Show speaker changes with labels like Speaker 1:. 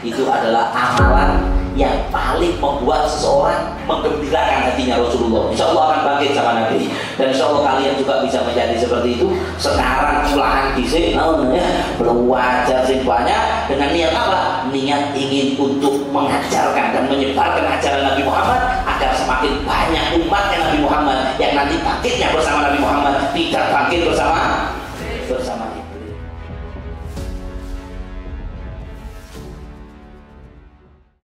Speaker 1: itu adalah amalan yang paling membuat seseorang menggembirakan hatinya Rasulullah. Insya Allah akan bangkit sama Nabi. Dan insya Allah kalian juga bisa menjadi seperti itu. Sekarang mulahan di nah, ya, berwajar sih banyak dengan niat apa? Niat ingin untuk mengajarkan dan menyebarkan ajaran Nabi Muhammad agar semakin banyak umatnya Nabi Muhammad yang nanti bangkitnya bersama Nabi Muhammad tidak bangkit bersama